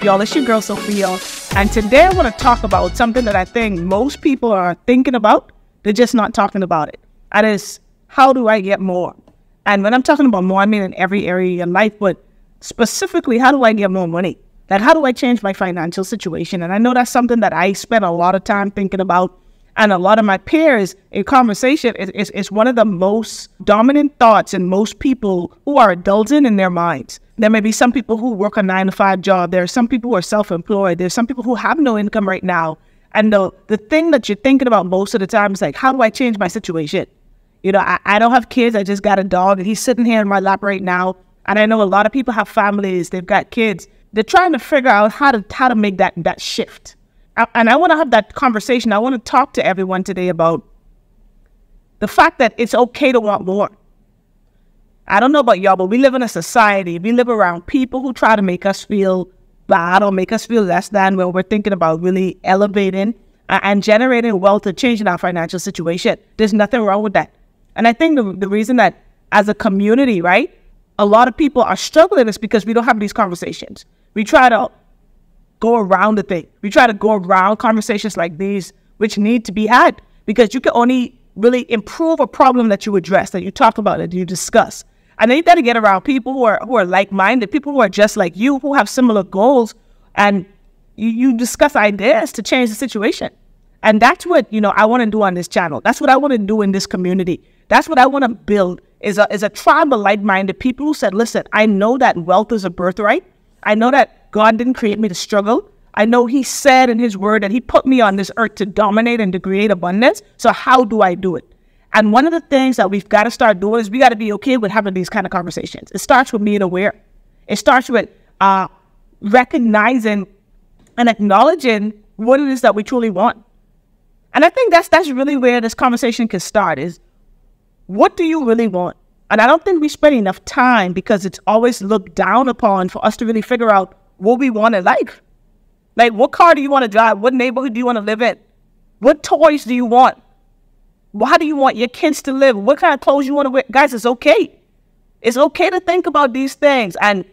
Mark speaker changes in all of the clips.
Speaker 1: up, y'all? It's your girl Sophia. And today I want to talk about something that I think most people are thinking about. They're just not talking about it. That is, how do I get more? And when I'm talking about more, I mean in every area of your life, but specifically, how do I get more money? Like, how do I change my financial situation? And I know that's something that I spend a lot of time thinking about and a lot of my peers in conversation is, is, is one of the most dominant thoughts in most people who are indulging in their minds. There may be some people who work a nine to five job. There are some people who are self employed. There's some people who have no income right now. And the, the thing that you're thinking about most of the time is like, how do I change my situation? You know, I, I don't have kids. I just got a dog and he's sitting here in my lap right now. And I know a lot of people have families, they've got kids. They're trying to figure out how to how to make that that shift and I want to have that conversation. I want to talk to everyone today about the fact that it's okay to want more. I don't know about y'all, but we live in a society, we live around people who try to make us feel bad or make us feel less than when we're thinking about really elevating and generating wealth or changing our financial situation. There's nothing wrong with that. And I think the, the reason that as a community, right, a lot of people are struggling is because we don't have these conversations. We try to go around the thing. We try to go around conversations like these, which need to be had because you can only really improve a problem that you address, that you talk about, that you discuss. And then you got to get around people who are who are like minded, people who are just like you, who have similar goals, and you, you discuss ideas to change the situation. And that's what you know I want to do on this channel. That's what I want to do in this community. That's what I want to build is a is a tribe of like minded people who said, listen, I know that wealth is a birthright. I know that God didn't create me to struggle. I know He said in His word that He put me on this earth to dominate and to create abundance. So, how do I do it? And one of the things that we've got to start doing is we got to be okay with having these kind of conversations. It starts with being aware, it starts with uh, recognizing and acknowledging what it is that we truly want. And I think that's that's really where this conversation can start is what do you really want? And I don't think we spend enough time because it's always looked down upon for us to really figure out what we want in life. Like, what car do you want to drive? What neighborhood do you want to live in? What toys do you want? How do you want your kids to live? What kind of clothes you want to wear? Guys, it's okay. It's okay to think about these things. And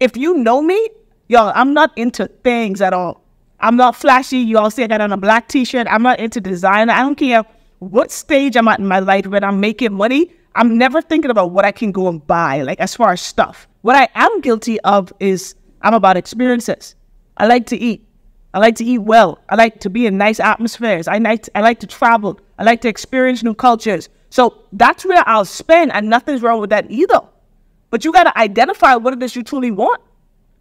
Speaker 1: if you know me, y'all, I'm not into things at all. I'm not flashy. You all see I got on a black t-shirt. I'm not into design. I don't care what stage I'm at in my life when I'm making money. I'm never thinking about what I can go and buy, like as far as stuff. What I am guilty of is I'm about experiences. I like to eat. I like to eat well. I like to be in nice atmospheres. I like to, I like to travel. I like to experience new cultures. So that's where I'll spend, and nothing's wrong with that either. But you got to identify what it is you truly want.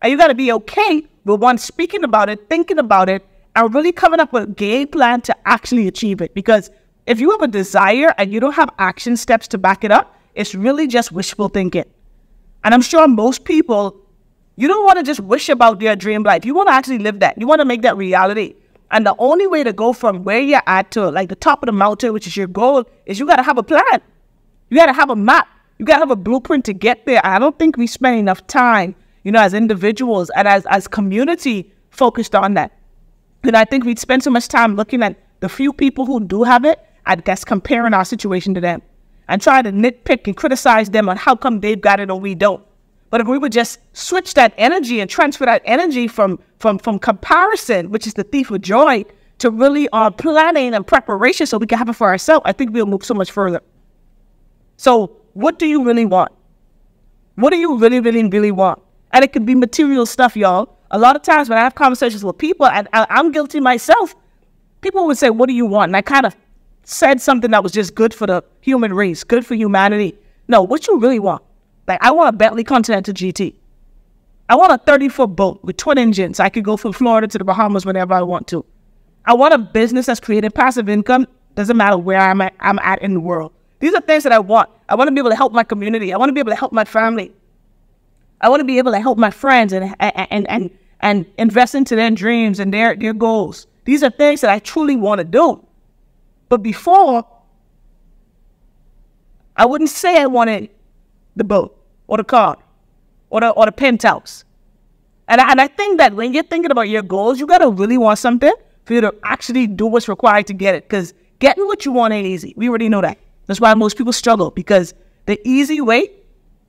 Speaker 1: And you got to be okay with one speaking about it, thinking about it, and really coming up with a game plan to actually achieve it. Because if you have a desire and you don't have action steps to back it up, it's really just wishful thinking. And I'm sure most people you don't want to just wish about your dream life. You want to actually live that. You want to make that reality. And the only way to go from where you're at to like the top of the mountain, which is your goal, is you got to have a plan. You got to have a map. You got to have a blueprint to get there. I don't think we spend enough time, you know, as individuals and as, as community focused on that. And I think we spend so much time looking at the few people who do have it, I guess comparing our situation to them and trying to nitpick and criticize them on how come they've got it and we don't. But if we would just switch that energy and transfer that energy from from from comparison, which is the thief of joy, to really our planning and preparation so we can have it for ourselves, I think we'll move so much further. So, what do you really want? What do you really, really, really want? And it could be material stuff, y'all. A lot of times when I have conversations with people, and I'm guilty myself, people would say, What do you want? And I kind of said something that was just good for the human race, good for humanity. No, what you really want? Like, I want a Bentley Continental GT. I want a 30 foot boat with twin engines. I could go from Florida to the Bahamas whenever I want to. I want a business that's creating passive income. Doesn't matter where I'm at, I'm at in the world. These are things that I want. I want to be able to help my community. I want to be able to help my family. I want to be able to help my friends and and and and invest into their dreams and their their goals. These are things that I truly want to do. But before, I wouldn't say I wanted the boat or the car or the, or the penthouse. And I, and I think that when you're thinking about your goals, you got to really want something for you to actually do what's required to get it. Because getting what you want ain't easy. We already know that. That's why most people struggle because the easy way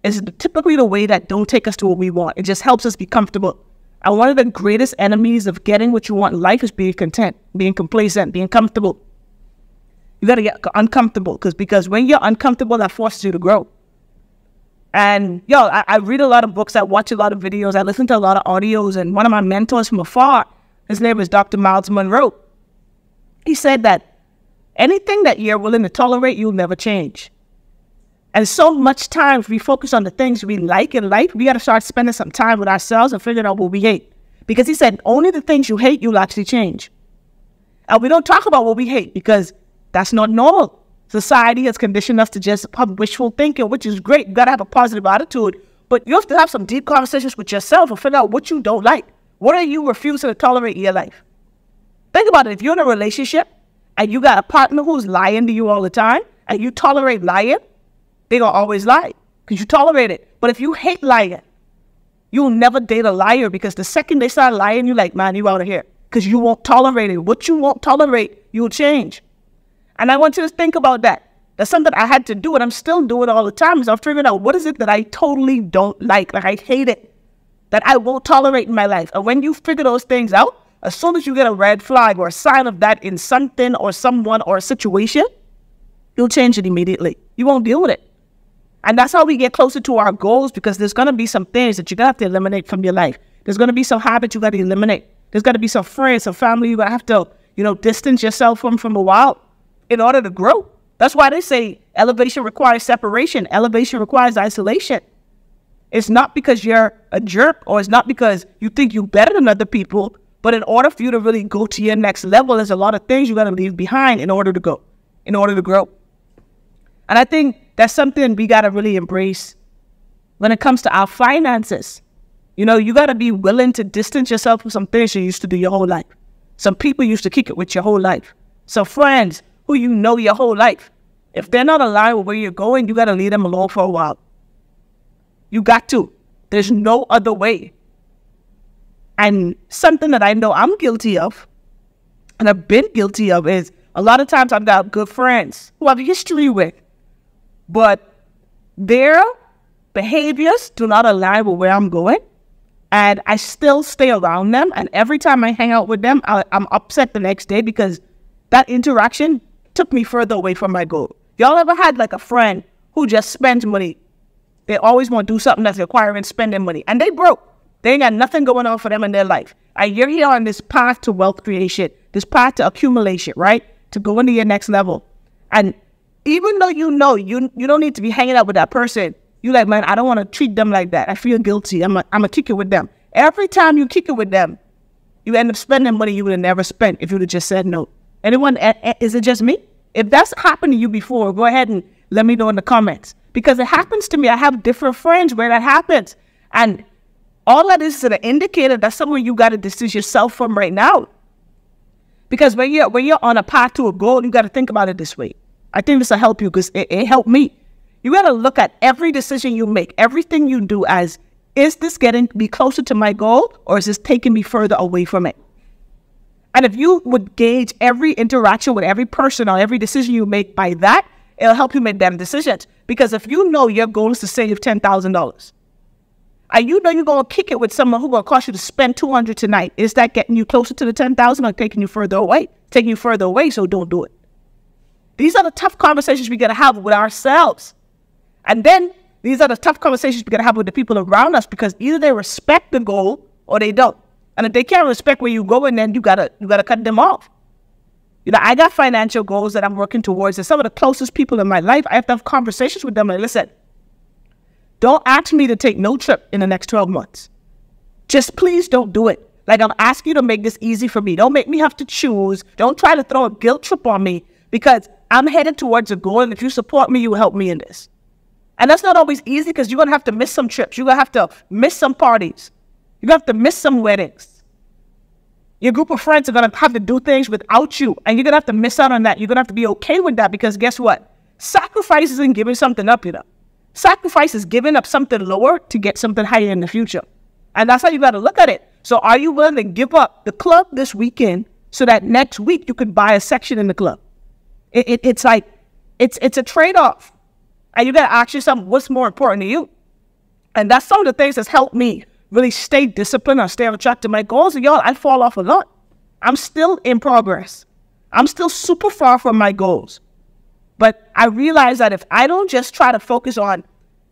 Speaker 1: is typically the way that don't take us to what we want. It just helps us be comfortable. And one of the greatest enemies of getting what you want in life is being content, being complacent, being comfortable. You got to get uncomfortable because because when you're uncomfortable, that forces you to grow. And yo, I, I, read a lot of books, I watch a lot of videos, I listen to a lot of audios, and one of my mentors from afar, his name is Dr. Myles Munroe. He said that anything that you're willing to tolerate, you'll never change. And so much times we focus on the things we like in life, we got to start spending some time with ourselves and figuring out what we hate. Because he said, only the things you hate, you'll actually change. And we don't talk about what we hate because that's not normal. Society has conditioned us to just have wishful thinking, which is great. You got to have a positive attitude. But you have to have some deep conversations with yourself and figure out what you don't like. What are you refusing to tolerate in your life? Think about it. If you're in a relationship and you got a partner who's lying to you all the time and you tolerate lying, they're to always lie because you tolerate it. But if you hate lying, you'll never date a liar because the second they start lying, you're like, man, you out of here because you won't tolerate it. What you won't tolerate, you'll change. And I want you to think about that. That's something I had to do, and I'm still doing it all the time. Is I'm figuring out what is it that I totally don't like, like I hate it, that I won't tolerate in my life. And when you figure those things out, as soon as you get a red flag or a sign of that in something or someone or a situation, you'll change it immediately. You won't deal with it. And that's how we get closer to our goals because there's going to be some things that you're going to have to eliminate from your life. There's going to be some habits you got to eliminate. There's going to be some friends, some family you got to have to, you know, distance yourself from from a while in order to grow. That's why they say elevation requires separation. Elevation requires isolation. It's not because you're a jerk or it's not because you think you're better than other people, but in order for you to really go to your next level, there's a lot of things you got to leave behind in order to go, in order to grow. And I think that's something we got to really embrace when it comes to our finances. You know, you got to be willing to distance yourself from some things you used to do your whole life. Some people used to kick it with your whole life. Some friends who you know your whole life. If they're not aligned with where you're going, you got to leave them alone for a while. You got to. There's no other way. And something that I know I'm guilty of, and I've been guilty of, is a lot of times I've got good friends who I have history with, but their behaviors do not align with where I'm going. And I still stay around them. And every time I hang out with them, I, I'm upset the next day because that interaction took me further away from my goal. Y'all ever had like a friend who just spends money? They always want to do something that's requiring spending money, and they broke. They ain't got nothing going on for them in their life. And you're here on this path to wealth creation, this path to accumulation, right? To go into your next level. And even though you know you you don't need to be hanging out with that person, you like, man, I don't want to treat them like that. I feel guilty. I'm a, I'm a kick it with them. Every time you kick it with them, you end up spending money you would have never spent if you would have just said no. Anyone, is it just me? If that's happened to you before, go ahead and let me know in the comments. Because it happens to me. I have different friends where that happens. And all that is is an indicator that someone you got to distance yourself from right now. Because when you're when you're on a path to a goal, you got to think about it this way. I think this will help you because it, it helped me. You got to look at every decision you make, everything you do as is this getting me closer to my goal or is this taking me further away from it? And if you would gauge every interaction with every person or every decision you make by that, it'll help you make better decisions. Because if you know your goal is to save $10,000, and you know you're going to kick it with someone who's going to cost you to spend 200 tonight, is that getting you closer to the 10,000 or taking you further away? Taking you further away, so don't do it. These are the tough conversations we got to have with ourselves. And then these are the tough conversations we got to have with the people around us because either they respect the goal or they don't. And if they can't respect where you're going, then you gotta you gotta cut them off. You know, I got financial goals that I'm working towards, and some of the closest people in my life, I have to have conversations with them. And listen, don't ask me to take no trip in the next 12 months. Just please don't do it. Like I'm asking you to make this easy for me. Don't make me have to choose. Don't try to throw a guilt trip on me because I'm headed towards a goal. And if you support me, you help me in this. And that's not always easy because you're gonna have to miss some trips. You're gonna have to miss some parties. You're to have to miss some weddings. Your group of friends are going to have to do things without you, and you're going to have to miss out on that. You're going to have to be okay with that because guess what? Sacrifice isn't giving something up, you know. Sacrifice is giving up something lower to get something higher in the future. And that's how you got to look at it. So, are you willing to give up the club this weekend so that next week you can buy a section in the club? It, it, it's like, it's, it's a trade off. And you got to ask yourself, what's more important to you? And that's some of the things that's helped me really stay disciplined or stay on track to my goals, and y'all, I fall off a lot. I'm still in progress. I'm still super far from my goals. But I realize that if I don't just try to focus on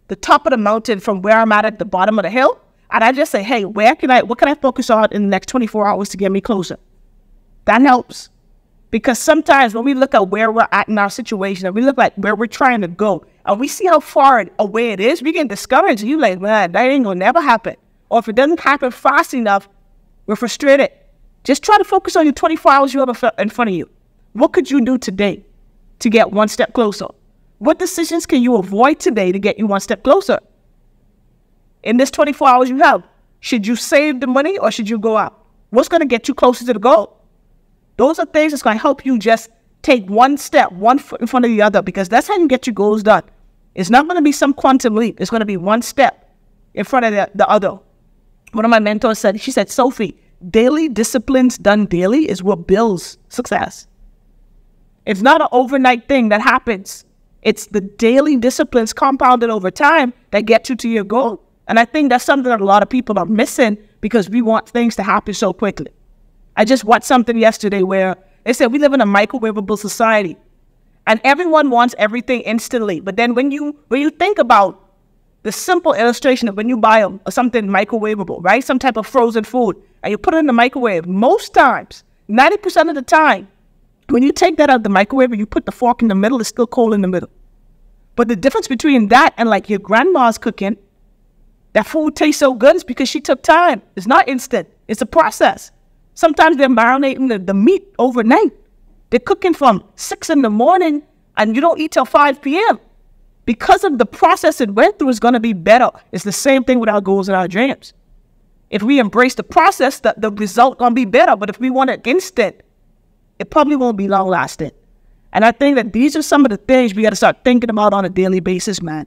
Speaker 1: the top of the mountain from where I'm at at the bottom of the hill, and I just say, hey, where can I, what can I focus on in the next 24 hours to get me closer? That helps. Because sometimes when we look at where we're at in our situation and we look at where we're trying to go and we see how far away it is, we get discouraged. You like, man, that ain't gonna never happen. Or if it doesn't happen fast enough, we're frustrated. Just try to focus on your 24 hours you have in front of you. What could you do today to get one step closer? What decisions can you avoid today to get you one step closer? In this 24 hours you have, should you save the money or should you go out? What's going to get you closer to the goal? Those are things that's going to help you just take one step, one foot in front of the other, because that's how you get your goals done. It's not going to be some quantum leap. It's going to be one step in front of the, the other. One of my mentors said, she said, Sophie, daily disciplines done daily is what builds success. It's not an overnight thing that happens. It's the daily disciplines compounded over time that get you to your goal. And I think that's something that a lot of people are missing because we want things to happen so quickly. I just watched something yesterday where they said we live in a microwavable society and everyone wants everything instantly. But then when you when you think about the simple illustration of when you buy a, something microwavable, right? Some type of frozen food, and you put it in the microwave, most times, 90% of the time, when you take that out of the microwave and you put the fork in the middle, it's still cold in the middle. But the difference between that and like your grandma's cooking, that food tastes so good is because she took time. It's not instant, it's a process. Sometimes they're marinating the, the meat overnight. They're cooking from 6 in the morning and you don't eat till 5 p.m. Because of the process it went through, is going to be better. It's the same thing with our goals and our dreams. If we embrace the process, the, the result going to be better. But if we want it instant, it probably won't be long lasting. And I think that these are some of the things we got to start thinking about on a daily basis, man.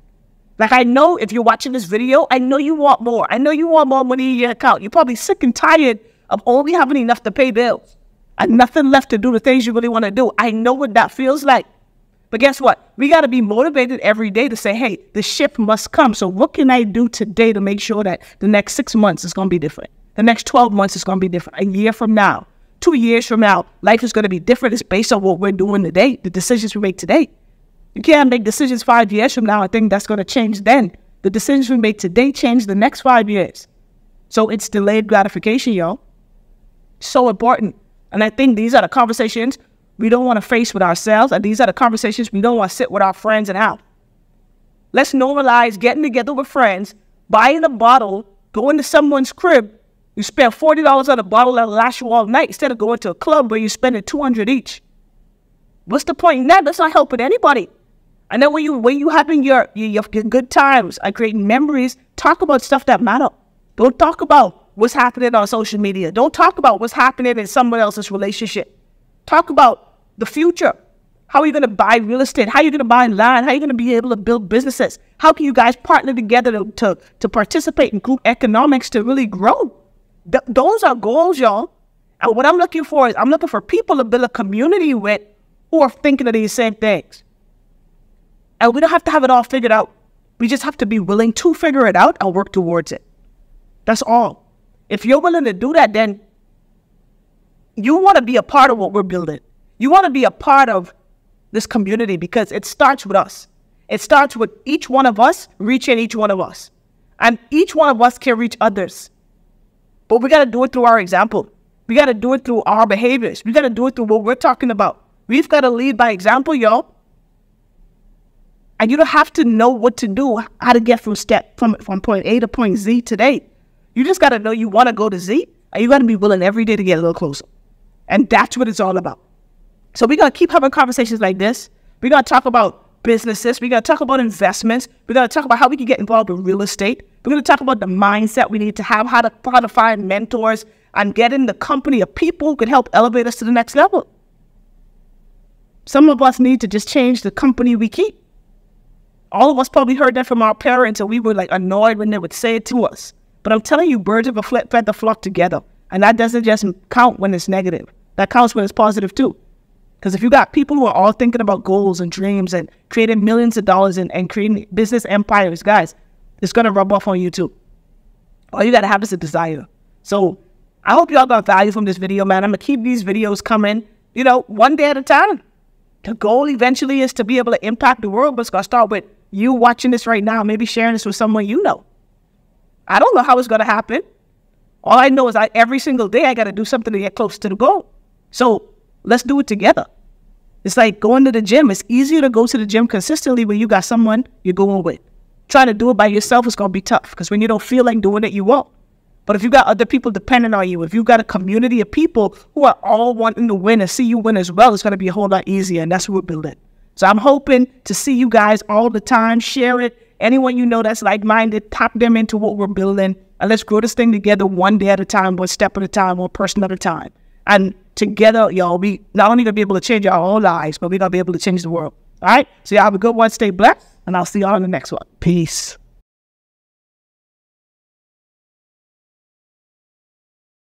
Speaker 1: Like I know if you're watching this video, I know you want more. I know you want more money in your account. You're probably sick and tired of only having enough to pay bills and nothing left to do the things you really want to do. I know what that feels like. But guess what? We got to be motivated every day to say, hey, the shift must come. So, what can I do today to make sure that the next six months is going to be different? The next 12 months is going to be different. A year from now, two years from now, life is going to be different. It's based on what we're doing today, the decisions we make today. You can't make decisions five years from now. I think that's going to change then. The decisions we make today change the next five years. So it's delayed gratification, y'all. So important. And I think these are the conversations we don't want to face with ourselves. And these are the conversations we don't want to sit with our friends and have. Let's normalize getting together with friends, buying a bottle, going to someone's crib, you spend $40 on a bottle that'll last you all night instead of going to a club where you're spending 200 each. What's the point in that? That's not helping anybody. And then when you when you having your, your, your good times and creating memories, talk about stuff that matter. Don't talk about what's happening on social media. Don't talk about what's happening in someone else's relationship. Talk about the future. How are you going to buy real estate? How are you going to buy land? How are you going to be able to build businesses? How can you guys partner together to, to, to participate in group economics to really grow? Th- those are goals, y'all. And what I'm looking for is I'm looking for people to build a community with who are thinking of these same things. And we don't have to have it all figured out. We just have to be willing to figure it out and work towards it. That's all. If you're willing to do that, then you want to be a part of what we're building. You want to be a part of this community because it starts with us. It starts with each one of us reaching each one of us. And each one of us can reach others. But we got to do it through our example. We got to do it through our behaviors. We got to do it through what we're talking about. We've got to lead by example, y'all. And you don't have to know what to do, how to get from step from, from point A to point Z today. You just got to know you want to go to Z, and you got to be willing every day to get a little closer. And that's what it's all about. So we got to keep having conversations like this. We got to talk about businesses. We got to talk about investments. We got to talk about how we can get involved in real estate. We're to talk about the mindset we need to have, how to, how to find mentors, and get in the company of people who can help elevate us to the next level. Some of us need to just change the company we keep. All of us probably heard that from our parents, and we were like annoyed when they would say it to us. But I'm telling you, birds of a feather flock together. And that doesn't just count when it's negative. That counts when it's positive too. Because if you got people who are all thinking about goals and dreams and creating millions of dollars and, and creating business empires, guys, it's going to rub off on you too. All you gotta have is a desire. So I hope y'all got value from this video, man. I'm gonna keep these videos coming, you know, one day at a time. The goal eventually is to be able to impact the world, but it's gonna start with you watching this right now, maybe sharing this with someone you know. I don't know how it's gonna happen. All I know is I every single day I gotta do something to get close to the goal. So let's do it together. It's like going to the gym. It's easier to go to the gym consistently when you got someone you're going with. Trying to do it by yourself is gonna be tough because when you don't feel like doing it, you won't. But if you got other people depending on you, if you got a community of people who are all wanting to win and see you win as well, it's going to be a whole lot easier. And that's what we're building. So I'm hoping to see you guys all the time. Share it. Anyone you know that's like minded, tap them into what we're building. And let's grow this thing together one day at a time, one step at a time, one person at a time. And together, y'all, we not only gonna be able to change our own lives, but we're gonna be able to change the world. All right? So y'all have a good one. Stay blessed. And I'll see y'all in the next one. Peace.